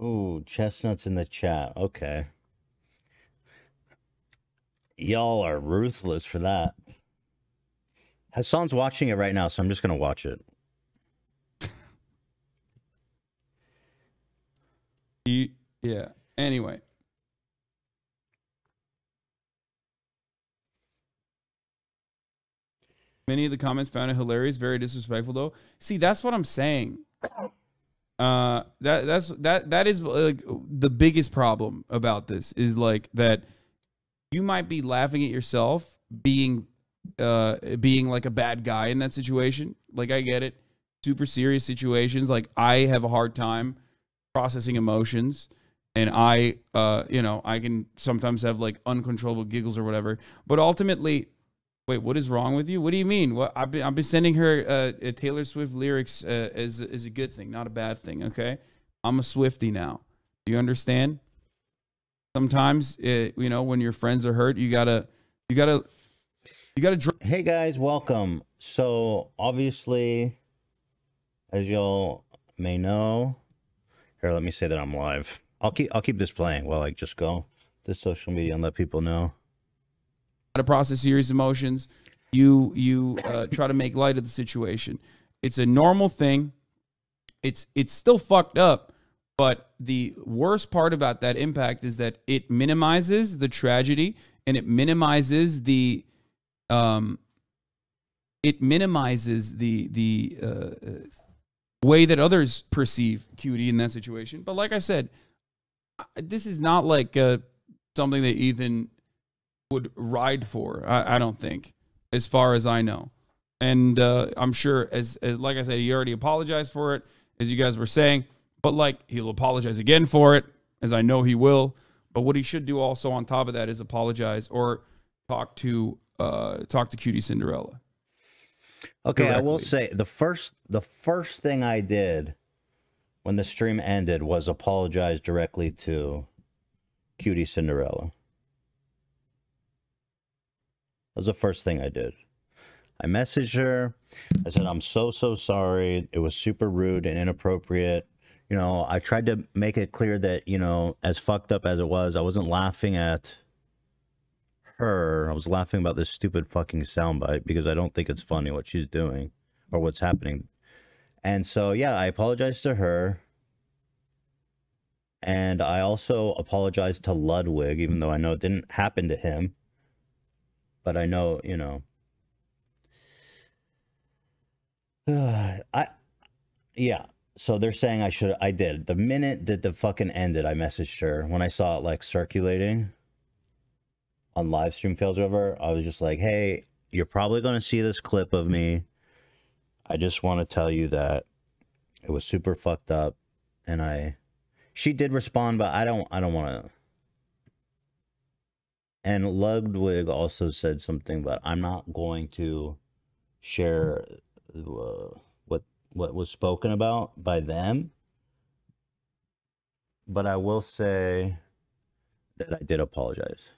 Ooh, chestnuts in the chat. Okay. Y'all are ruthless for that. Hasan's watching it right now, so I'm just gonna watch it. He, yeah. Anyway. Many of the comments found it hilarious, very disrespectful though. See, that's what I'm saying. Uh, that that's that that is like the biggest problem about this is like that you might be laughing at yourself being uh being like a bad guy in that situation. Like I get it. Super serious situations. Like I have a hard time processing emotions and I uh you know, I can sometimes have like uncontrollable giggles or whatever. But ultimately Wait, what is wrong with you? What do you mean? What I've been I've been sending her uh, uh, Taylor Swift lyrics uh, as is a good thing, not a bad thing. Okay, I'm a Swifty now. Do you understand? Sometimes, it, you know, when your friends are hurt, you gotta, you gotta, you gotta. Dr- Hey guys, welcome. So obviously, as y'all may know, here let me say that I'm live. I'll keep I'll keep this playing while I just go to social media and let people know. How to process serious emotions. You you uh, try to make light of the situation. It's a normal thing. It's it's still fucked up, but the worst part about that impact is that it minimizes the tragedy and it minimizes the um it minimizes the the uh, uh, way that others perceive cutie in that situation. But like I said, this is not like uh, something that Ethan would ride for. I, I don't think, as far as I know. And uh, I'm sure, as, as like I said, he already apologized for it, as you guys were saying. But like he'll apologize again for it, as I know he will. But what he should do also on top of that is apologize or talk to uh, talk to Cutie Cinderella. Okay, I will say the first the first thing I did when the stream ended was apologize directly to Cutie Cinderella. That was the first thing I did. I messaged her. I said, I'm so, so sorry. It was super rude and inappropriate. You know, I tried to make it clear that, you know, as fucked up as it was, I wasn't laughing at her. I was laughing about this stupid fucking soundbite because I don't think it's funny what she's doing or what's happening. And so, yeah, I apologized to her. And I also apologized to Ludwig, even though I know it didn't happen to him. But I know, you know. I, yeah. So they're saying I should, I did. The minute that the fucking ended, I messaged her when I saw it like circulating on live stream fails whatever. I was just like, hey, you're probably going to see this clip of me. I just want to tell you that it was super fucked up. And I, she did respond, but I don't, I don't want to. And Ludwig also said something, but I'm not going to share uh, what what was spoken about by them. But I will say that I did apologize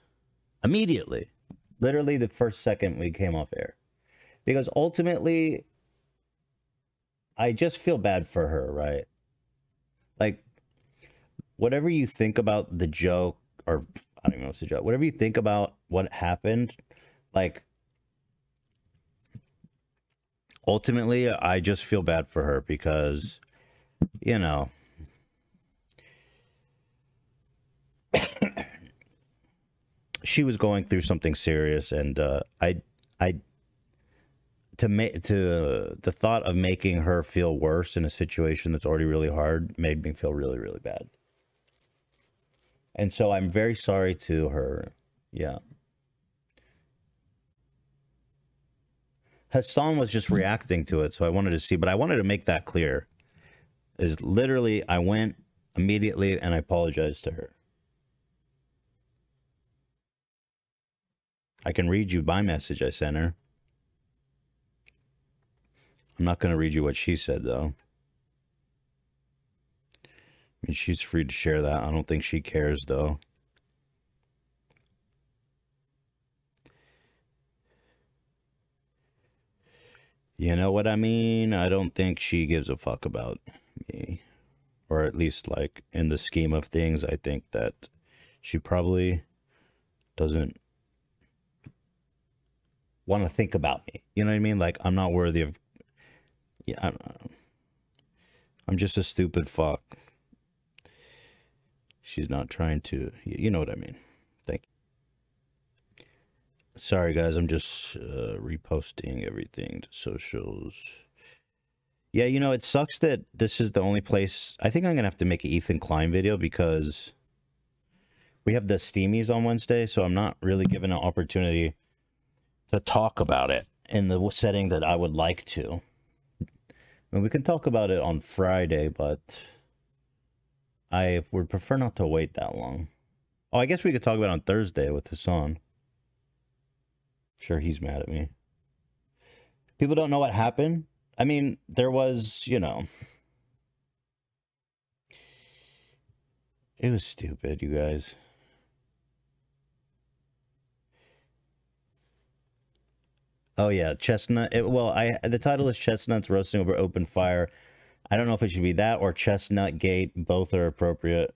immediately, literally the first second we came off air, because ultimately, I just feel bad for her, right? Like, whatever you think about the joke, or I don't even know what's the joke, whatever you think about what happened, like, ultimately, I just feel bad for her because, you know, she was going through something serious, and uh, I, I, to make to uh, the thought of making her feel worse in a situation that's already really hard made me feel really, really bad. And so I'm very sorry to her. Yeah. Hasan was just reacting to it, so I wanted to see, but I wanted to make that clear. Is literally I went immediately and I apologized to her. I can read you my message I sent her. I'm not going to read you what she said though. I mean, she's free to share that. I don't think she cares though. You know what I mean? I don't think she gives a fuck about me or at least like in the scheme of things, I think that she probably doesn't want to think about me. You know what I mean? Like I'm not worthy of. Yeah, I'm, I'm just a stupid fuck. She's not trying to. You know what I mean? Thank. You. Sorry, guys. I'm just uh, reposting everything to socials. Yeah, you know, it sucks that this is the only place. I think I'm gonna have to make an Ethan Klein video because we have the Steamies on Wednesday, so I'm not really given an opportunity to talk about it in the setting that I would like to. I And we can talk about it on Friday, but I would prefer not to wait that long. Oh, I guess we could talk about on Thursday with Hasan. Sure, he's mad at me. People don't know what happened. I mean, there was, you know, it was stupid, you guys. Oh yeah, chestnut. It, well, I the title is chestnuts roasting over open fire. I don't know if it should be that or chestnut gate. Both are appropriate.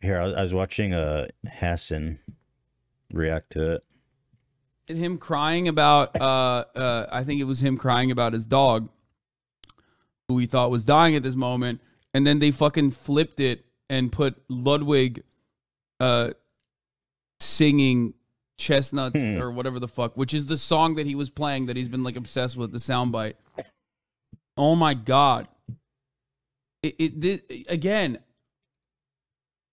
Here, I, was watching uh Hasan react to it. Him crying about, uh, uh, I think it was him crying about his dog, who he thought was dying at this moment, and then they fucking flipped it and put Ludwig, uh, singing chestnuts Hmm. or whatever the fuck, which is the song that he was playing that he's been like obsessed with the soundbite. Oh my god! It, it thi- again.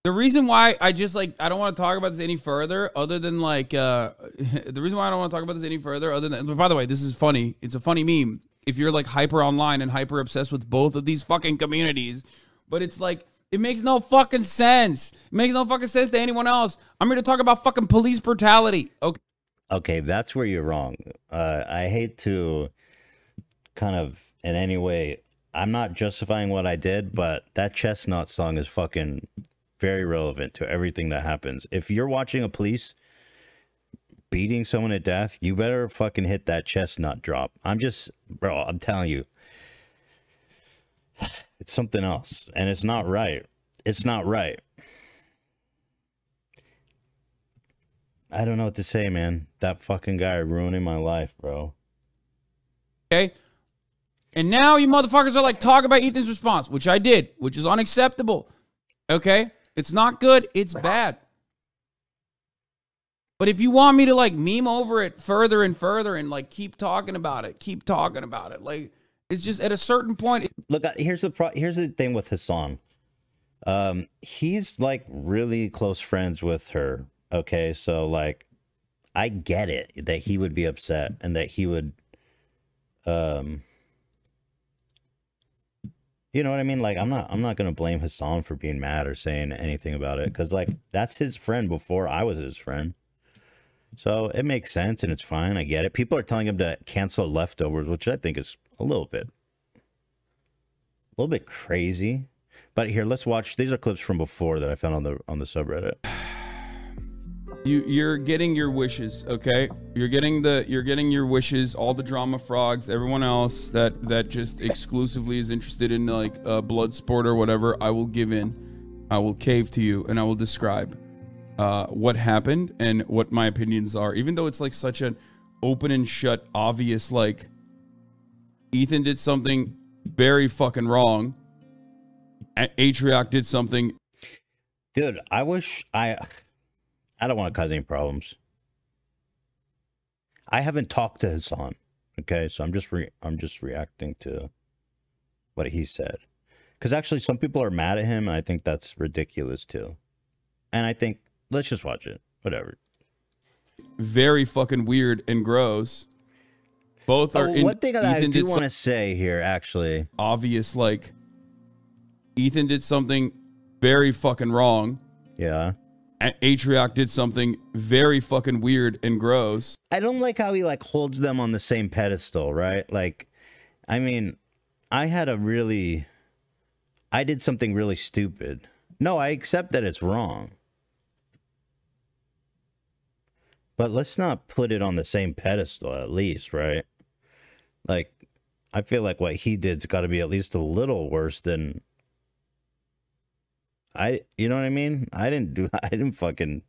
The reason why I just like I don't want to talk about this any further, other than like uh the reason why I don't want to talk about this any further, other than by the way, this is funny. It's a funny meme. If you're like hyper online and hyper obsessed with both of these fucking communities, but it's like it makes no fucking sense. It makes no fucking sense to anyone else. I'm here to talk about fucking police brutality. Okay. Okay, that's where you're wrong. Uh, I hate to kind of in any way. I'm not justifying what I did, but that chestnut song is fucking very relevant to everything that happens. If you're watching a police beating someone to death, you better fucking hit that chestnut drop. I'm just, bro, I'm telling you, it's something else, and it's not right. It's not right. I don't know what to say, man. That fucking guy ruining my life, bro. Okay. And now you motherfuckers are like, talk about Ethan's response, which I did, which is unacceptable. Okay. It's not good. It's bad. But if you want me to like meme over it further and further and like keep talking about it, keep talking about it, like it's just at a certain point. Look, here's the pro- here's the thing with Hasan. Um, he's like really close friends with her. Okay, so like, I get it that he would be upset and that he would, um, you know what I mean? Like, I'm not I'm not gonna blame Hasan for being mad or saying anything about it because like that's his friend before I was his friend. So it makes sense and it's fine. I get it. People are telling him to cancel leftovers, which I think is a little bit a little bit crazy. But here, let's watch. These are clips from before that I found on the on the subreddit. You you're getting your wishes, okay? You're getting the you're getting your wishes. All the drama frogs, everyone else that that just exclusively is interested in like uh, blood sport or whatever. I will give in. I will cave to you, and I will describe uh, what happened and what my opinions are. Even though it's like such an open and shut, obvious like Ethan did something very fucking wrong. Atrioc did something Dude, I wish I I don't want to cause any problems. I haven't talked to Hasan. Okay, so I'm just re- I'm just reacting to what he said. Cuz actually some people are mad at him and I think that's ridiculous too. And I think let's just watch it. Whatever. very fucking weird and gross. Both are Oh, in, one thing that I Ethan do did want to say here actually. obvious like Ethan did something very fucking wrong. Yeah. Atrioc did something very fucking weird and gross. I don't like how he like holds them on the same pedestal, right? Like, I mean, I had a really, I did something really stupid. No, I accept that it's wrong. But let's not put it on the same pedestal, at least, right? Like, I feel like what he did's got to be at least a little worse than I. You know what I mean? I didn't do. I didn't fucking.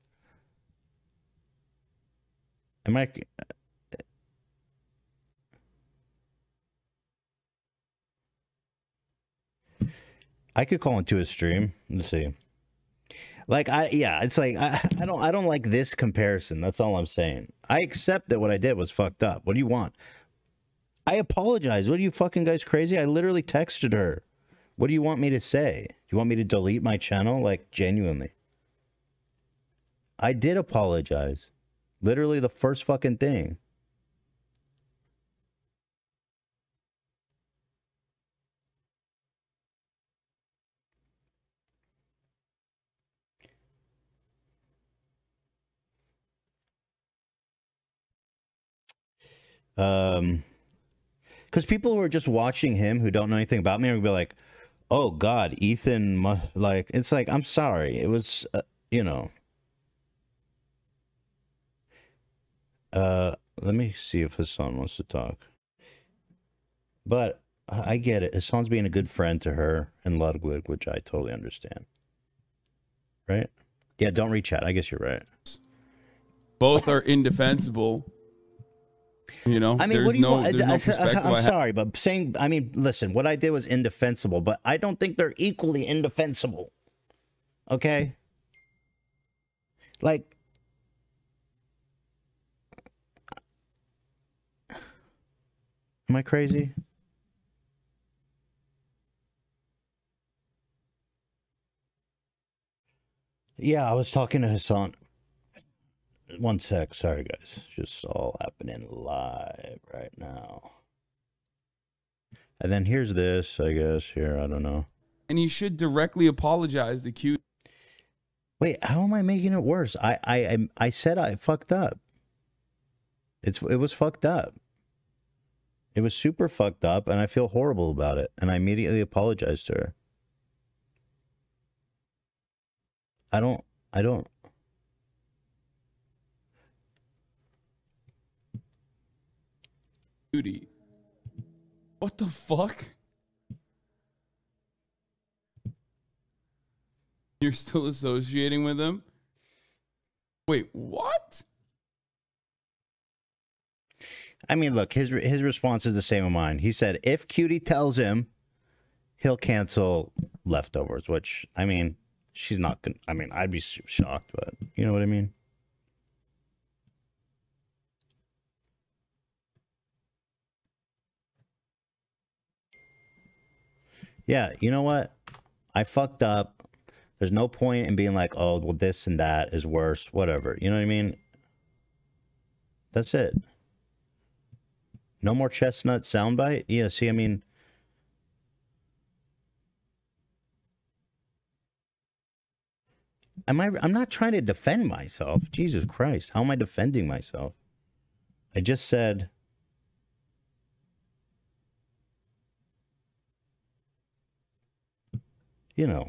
Am I? I could call into a stream. Let's see. Like I yeah, it's like I, I don't I don't like this comparison. That's all I'm saying. I accept that what I did was fucked up. What do you want? I apologize. What are you fucking guys crazy? I literally texted her. What do you want me to say? You want me to delete my channel? Like genuinely. I did apologize. Literally the first fucking thing. Um, because people who are just watching him who don't know anything about me are gonna be like, "Oh God, Ethan!" Like it's like I'm sorry. It was, uh, you know. Uh, let me see if Hasan wants to talk. But I get it. Hasan's being a good friend to her and Ludwig, which I totally understand. Right? Yeah, don't reach out. I guess you're right. Both are indefensible. You know, I mean, there's what do you no, want? there's no I, am uh, ha- sorry, but saying, I mean, listen, what I did was indefensible, but I don't think they're equally indefensible. Okay? Like, am I crazy? Yeah, I was talking to Hasan. One sec. Sorry, guys. Just all happening live right now. And then here's this, I guess. Here, I don't know. and you should directly apologize to Q. Wait, how am I making it worse? I, I, I, I said I fucked up. It's, it was fucked up. It was super fucked up, and I feel horrible about it. And I immediately apologized to her. I don't, I don't. Cutie. What the fuck? You're still associating with him? Wait, what? I mean, look, his his response is the same as mine. He said if Cutie tells him, he'll cancel leftovers. Which I mean, she's not gonna. I mean, I'd be shocked, but you know what I mean. Yeah, you know what? I fucked up. There's no point in being like, oh, well, this and that is worse. Whatever. You know what I mean? That's it. No more chestnut soundbite? Yeah, see, I mean, am I I'm not trying to defend myself. Jesus Christ. How am I defending myself? I just said you know.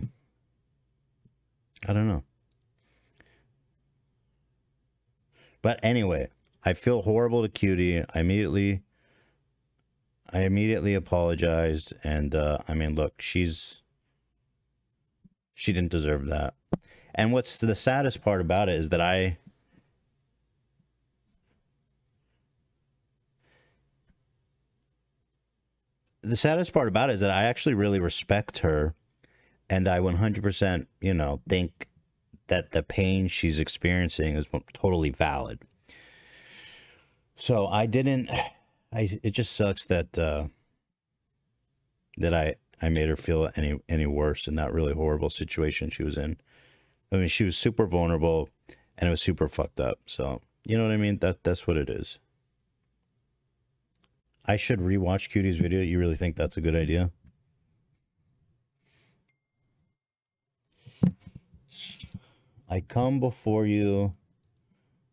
I don't know. But anyway, I feel horrible to Cutie. I immediately I immediately apologized and uh I mean look, she's she didn't deserve that. And what's the saddest part about it is that I the saddest part about it is that I actually really respect her and I 100%, you know, think that the pain she's experiencing is totally valid. So I didn't I it just sucks that uh that I I made her feel any any worse in that really horrible situation she was in. I mean, she was super vulnerable and it was super fucked up. So, you know what I mean? That that's what it is. I should rewatch Cutie's video. You really think that's a good idea? I come before you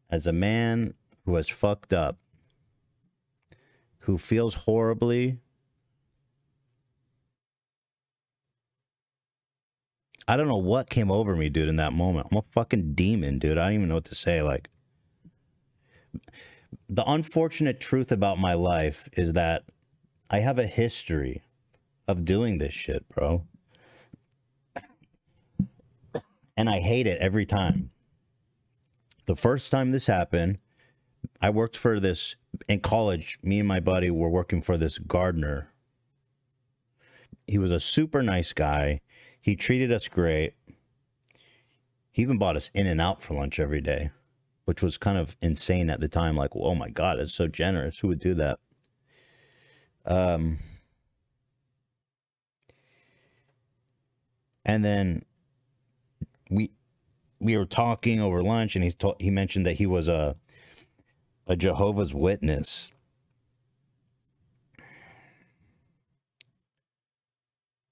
as a man who has fucked up, who feels horribly. I don't know what came over me, dude, in that moment. I'm a fucking demon, dude. I don't even know what to say. Like, the unfortunate truth about my life is that I have a history of doing this shit, bro. And I hate it every time. The first time this happened, I worked for this in college. Me and my buddy were working for this gardener. He was a super nice guy. He treated us great. He even bought us in and out for lunch every day, which was kind of insane at the time. Like, oh my God, it's so generous. Who would do that? Um, and then we we were talking over lunch, and he told he mentioned that he was a a Jehovah's Witness.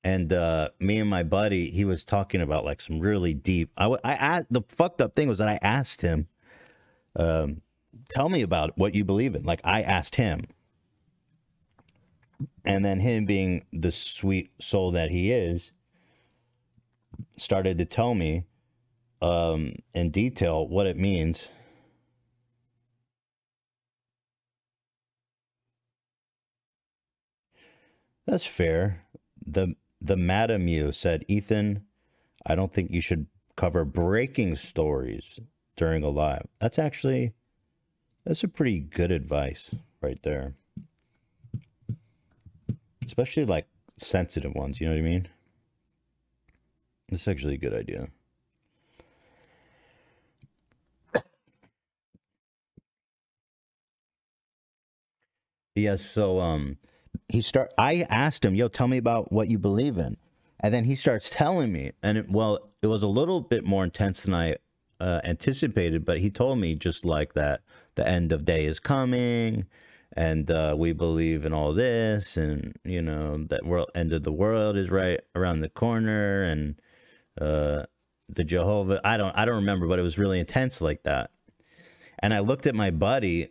And uh, me and my buddy, he was talking about like some really deep. I, I asked, the fucked up thing was that I asked him, um, "Tell me about what you believe in." Like I asked him, and then him being the sweet soul that he is, started to tell me um, in detail what it means. That's fair. The the Madam You said, Ethan, I don't think you should cover breaking stories during a live. That's actually that's a pretty good advice right there. Especially like sensitive ones, you know what I mean? It's actually a good idea. Yes, so um he start I asked him, "Yo, tell me about what you believe in." And then he starts telling me, and it, well, it was a little bit more intense than I uh, anticipated, but he told me just like that the end of day is coming and uh, we believe in all this and you know that world end of the world is right around the corner and uh, the Jehovah I don't I don't remember but it was really intense like that and I looked at my buddy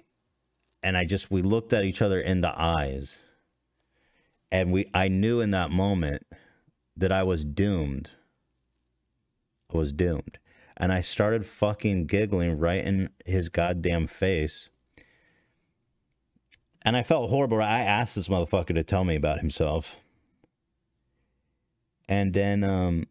and I just we looked at each other in the eyes and we I knew in that moment that I was doomed I was doomed and I started fucking giggling right in his goddamn face and I felt horrible. I asked this motherfucker to tell me about himself. And then um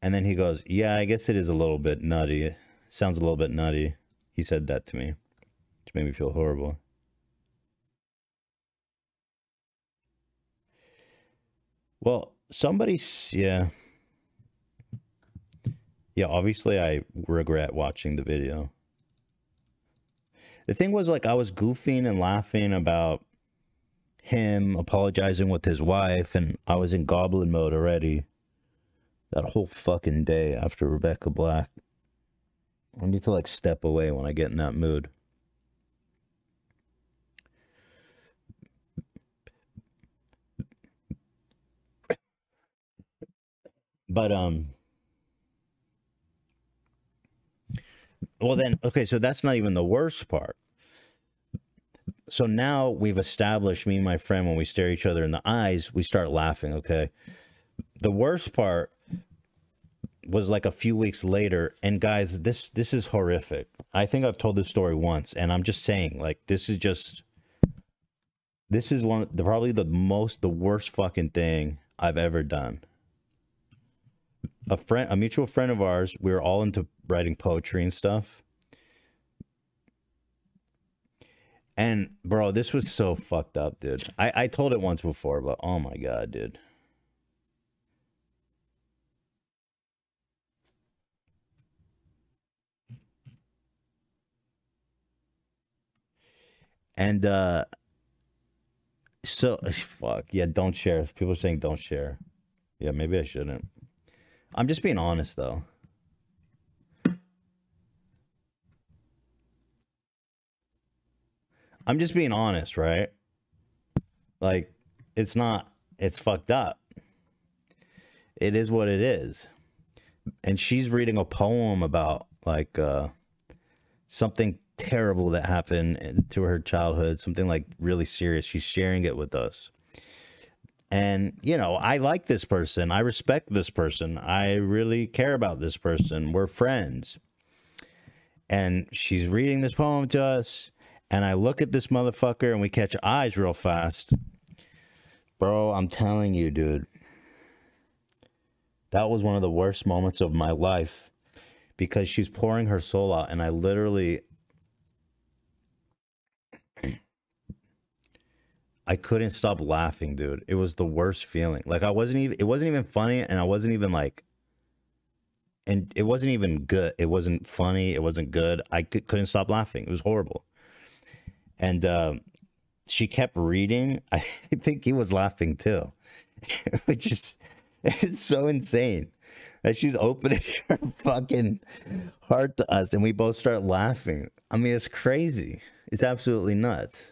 and then he goes, "Yeah, I guess it is a little bit nutty. Sounds a little bit nutty." He said that to me, which made me feel horrible. Well, somebody's yeah. Yeah, obviously I regret watching the video. The thing was like I was goofing and laughing about him apologizing with his wife and I was in goblin mode already. That whole fucking day after Rebecca Black. I need to like step away when I get in that mood. But um well then okay, so that's not even the worst part. So now we've established me and my friend when we stare each other in the eyes, we start laughing, okay? The worst part was like a few weeks later and guys this this is horrific. I think i've told this story once and i'm just saying like this is just this is one the probably the most the worst fucking thing i've ever done. A friend a mutual friend of ours we were all into writing poetry and stuff. And bro this was so fucked up dude. I i told it once before but oh my god dude And uh so fuck yeah, don't share. People are saying don't share. Yeah, maybe I shouldn't. I'm just being honest though. I'm just being honest, right? Like it's not it's fucked up. It is what it is. And she's reading a poem about like uh something terrible that happened to her childhood, something like really serious. She's sharing it with us. And, you know, I like this person. I respect this person. I really care about this person. We're friends. And she's reading this poem to us. And I look at this motherfucker and we catch eyes real fast. Bro, I'm telling you, dude. That was one of the worst moments of my life because she's pouring her soul out and I literally I couldn't stop laughing, dude. It was the worst feeling. Like I wasn't even it wasn't even funny and I wasn't even like and it wasn't even good. It wasn't funny. It wasn't good. I could, couldn't stop laughing. It was horrible. And uh, she kept reading. I think he was laughing too, which is it's so insane that she's opening her fucking heart to us, and we both start laughing. I mean, it's crazy. It's absolutely nuts.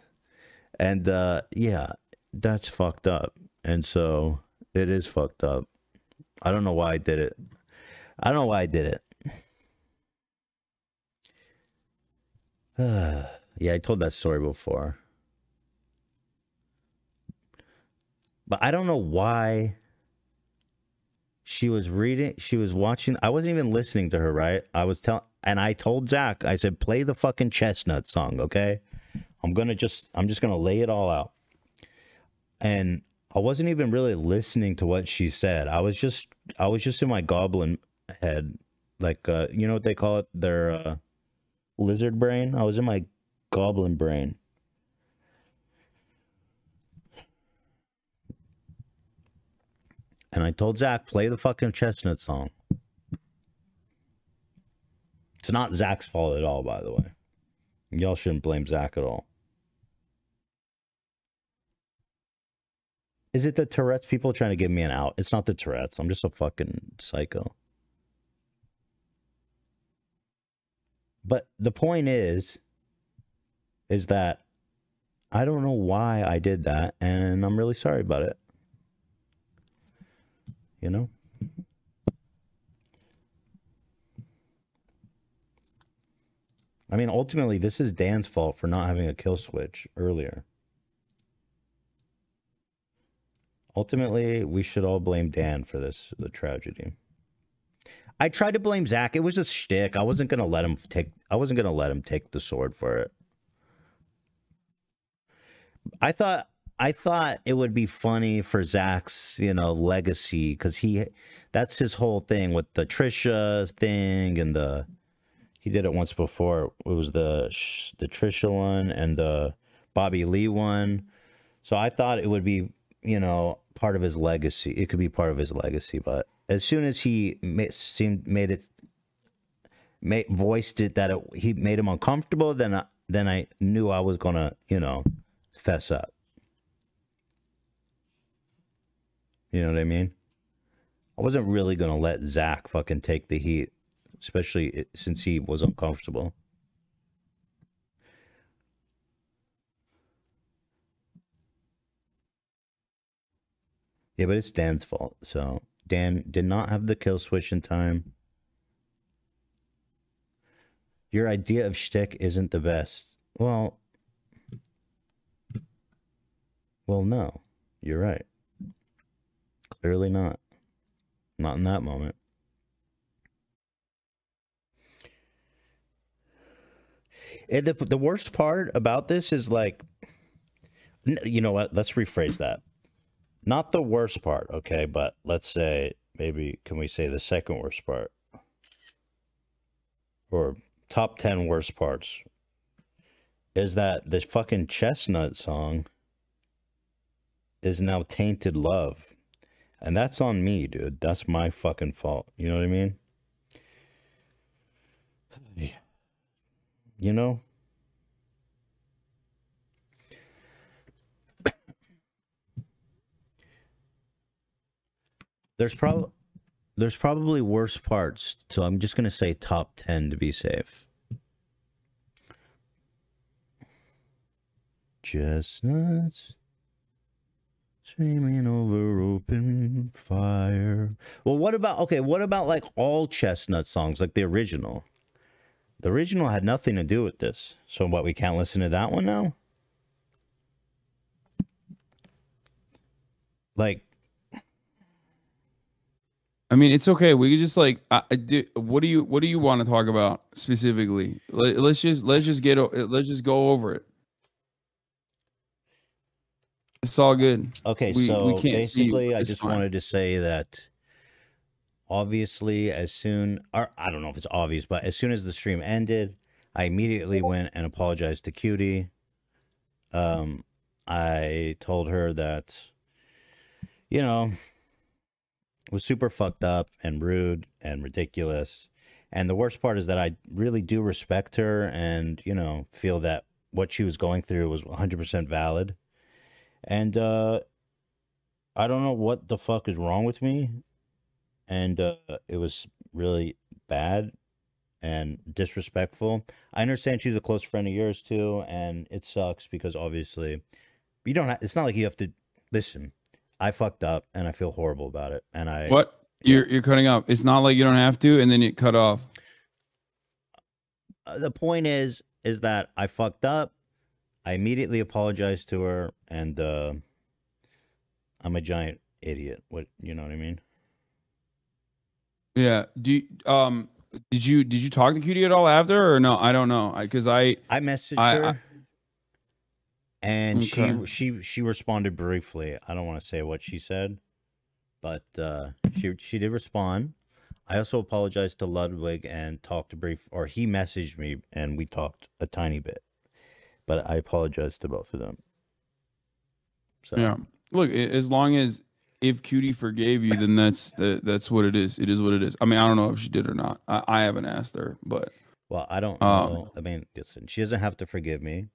And uh, yeah, that's fucked up. And so it is fucked up. I don't know why I did it. I don't know why I did it. yeah, I told that story before. But I don't know why she was reading, she was watching. I wasn't even listening to her, right? I was telling, and I told Zach, I said, play the fucking chestnut song, okay? I'm gonna just, I'm just gonna lay it all out. And I wasn't even really listening to what she said. I was just, I was just in my goblin head, like uh, you know what they call it, their uh, lizard brain. I was in my goblin brain. And I told Zach, play the fucking chestnut song. It's not Zach's fault at all, by the way. Y'all shouldn't blame Zach at all. Is it the Tourette's people trying to give me an out? It's not the Tourette's. I'm just a fucking psycho. But the point is, is that I don't know why I did that, and I'm really sorry about it. You know? I mean, ultimately, this is Dan's fault for not having a kill switch earlier. Ultimately, we should all blame Dan for this, the tragedy. I tried to blame Zach. It was a shtick. I wasn't gonna let him take. I wasn't gonna let him take the sword for it. I thought. I thought it would be funny for Zach's, you know, legacy because he, that's his whole thing with the Trisha thing and the, he did it once before. It was the the Trisha one and the Bobby Lee one. So I thought it would be, you know, part of his legacy. It could be part of his legacy, but as soon as he made, seemed made it made, voiced it that it, he made him uncomfortable then I, then I knew I was gonna you know fess up you know what I mean I wasn't really gonna let Zach fucking take the heat especially since he was uncomfortable yeah but it's Dan's fault so Dan did not have the kill switch in time. Your idea of shtick isn't the best. Well, well, no, you're right. Clearly not. Not in that moment. And the, the worst part about this is like, you know what? Let's rephrase that not the worst part, okay, but let's say maybe can we say the second worst part or top 10 worst parts is that this fucking chestnut song is now tainted love. And that's on me, dude. That's my fucking fault. You know what I mean? You know? There's probably there's probably worse parts, so I'm just gonna say top ten to be safe. Chestnuts streaming over open fire. Well, what about okay? What about like all chestnut songs, like the original? The original had nothing to do with this. So what? We can't listen to that one now. Like I mean, it's okay. We could just like, I, I do, what do you what do you want to talk about specifically? Let, us just let's just get let's just go over it. It's all good. Okay, We- so we basically, I just fine. wanted to say that obviously, as soon, or I don't know if it's obvious, but as soon as the stream ended, I immediately went and apologized to Cutie. Um, I told her that, you know, was super fucked up and rude and ridiculous. And the worst part is that I really do respect her and, you know, feel that what she was going through was 100% valid. And uh I don't know what the fuck is wrong with me. And uh it was really bad and disrespectful. I understand she's a close friend of yours too, and it sucks because obviously you don't have, it's not like you have to listen. I fucked up and I feel horrible about it. And I What? You're you're cutting off. It's not like you don't have to, and then you cut off. uh, the point is is that I fucked up. I immediately apologized to her and uh I'm a giant idiot. What you know what I mean? Yeah. Do you, um did you did you talk to Cutie at all after or no? I don't know. I because I I messaged I- her, I- and Okay. she she she responded briefly. I don't want to say what she said, but uh, she she did respond. I also apologized to Ludwig and talked brief, or he messaged me and we talked a tiny bit, but I apologized to both of them. So yeah. Look, as long as if Cutie forgave you, then that's that, that's what it is. It is what it is. I mean, I don't know if she did or not. I, I haven't asked her, but well, I don't Um, know. I mean, listen, she doesn't have to forgive me,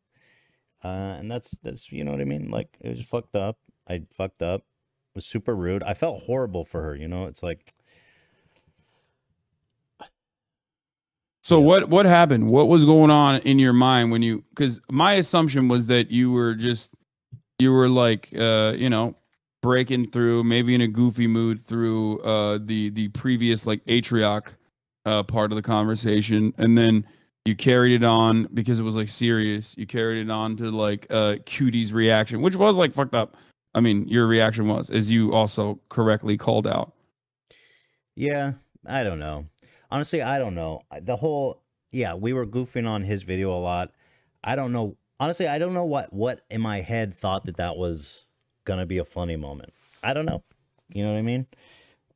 uh, and that's that's you know what I mean. Like it was fucked up. I fucked up. It was super rude. I felt horrible for her. You know, it's like. So Yeah. what what happened? What was going on in your mind when you cuz my assumption was that you were just you were like uh you know breaking through maybe in a goofy mood through uh the the previous like atrioc uh part of the conversation and then you carried it on because it was like serious. You carried it on to like uh cutie's reaction which was like fucked up. I mean, your reaction was as you also correctly called out. Yeah, I don't know. Honestly, I don't know. The whole yeah, we were goofing on his video a lot. I don't know. Honestly, I don't know what what in my head thought that that was gonna be a funny moment. I don't know. You know what I mean?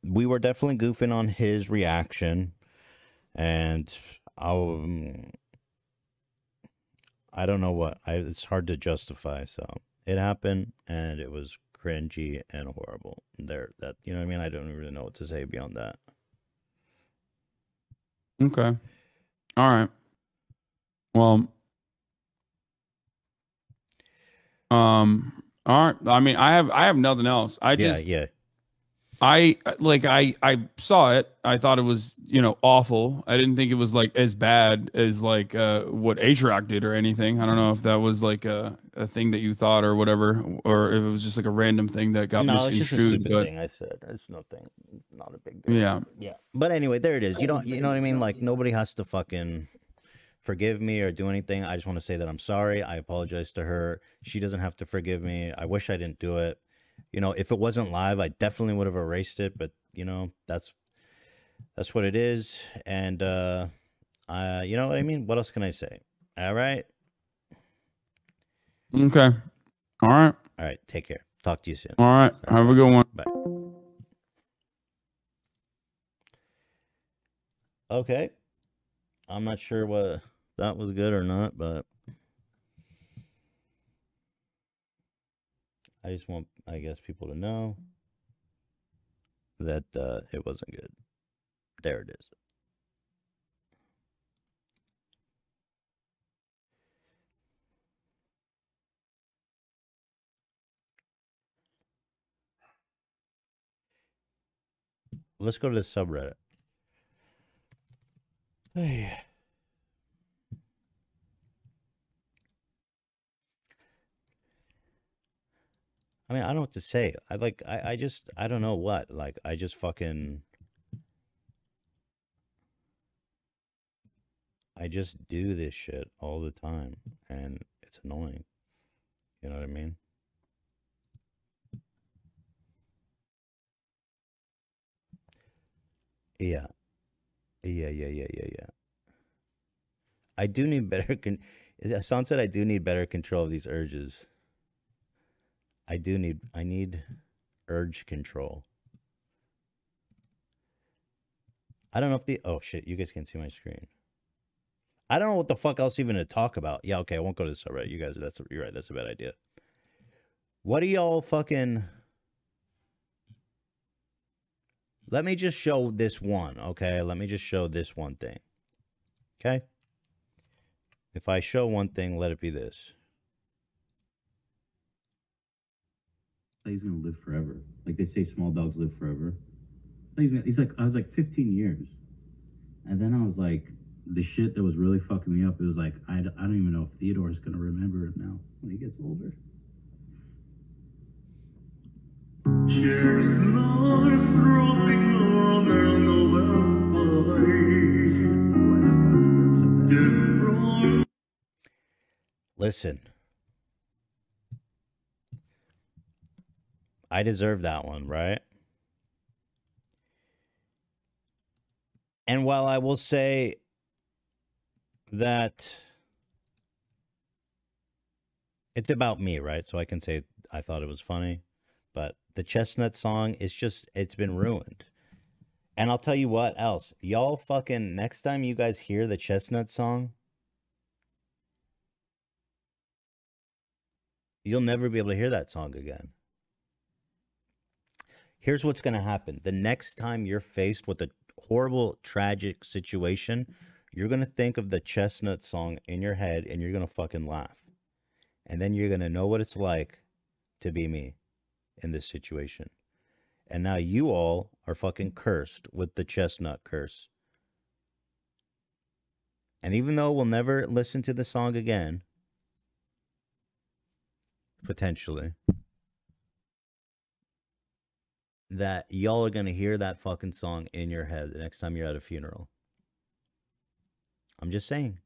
We were definitely goofing on his reaction, and um, I don't know what. I it's hard to justify. So it happened, and it was cringy and horrible. There, that you know what I mean. I don't really know what to say beyond that. Okay. All right. Well, um, all right. I mean, I have I have nothing else. I yeah, just yeah. I like I I saw it. I thought it was you know awful. I didn't think it was like as bad as like uh what Atrioc did or anything. I don't know if that was like a a thing that you thought or whatever, or if it was just like a random thing that got no, it's just a misconstrued. stupid But thing I said. It's nothing. Not a big deal. yeah, Yeah. But anyway, there it is. You don't you know what I mean? Like nobody has to fucking forgive me or do anything. I just want to say that I'm sorry. I apologize to her. She doesn't have to forgive me. I wish I didn't do it. You know, if it wasn't live, I definitely would have erased it, but you know, that's that's what it is. And uh uh you know what I mean? What else can I say? All right. okay, all right, All right. Take care. Talk to you soon. all right. Have a good one. Bye. Okay. I'm not sure what that was good or not, but I just want, I guess, people to know that uh, it wasn't good. There it is. Let's go to the subreddit. Hey. I mean, I don't know what to say. I like, I, I just, I don't know what. Like, I just fucking. I just do this shit all the time, and it's annoying. You know what I mean? Yeah. Yeah, yeah, yeah, yeah, yeah. I do need better. Con- Hasan said I do need better control of these urges. I do need I need urge control. I don't know if the oh shit, you guys can see my screen. I don't know what the fuck else even to talk about. Yeah, okay, I won't go to the subreddit. You guys, that's you're right. That's a bad idea. What do y'all fucking? Let me just show this one, okay? Let me just show this one thing, okay? If I show one thing, let it be this. He's gonna live forever. Like they say, small dogs live forever. He's, he's like, I was like 15 years, and then I was like, the shit that was really fucking me up. It was like, I, I don't even know if Theodore's gonna remember it now when he gets older. Listen. I deserve that one, right? And while I will say that it's about me, right? So I can say I thought it was funny, but the chestnut song is just it's been ruined. And I'll tell you what else. Y'all fucking next time you guys hear the chestnut song, you'll never be able to hear that song again. Here's what's going to happen. The next time you're faced with a horrible, tragic situation, you're going to think of the chestnut song in your head and you're going to fucking laugh. And then you're going to know what it's like to be me in this situation. And now you all are fucking cursed with the chestnut curse. And even though we'll never listen to the song again, potentially, that y'all are going to hear that fucking song in your head the next time you're at a funeral. I'm just saying.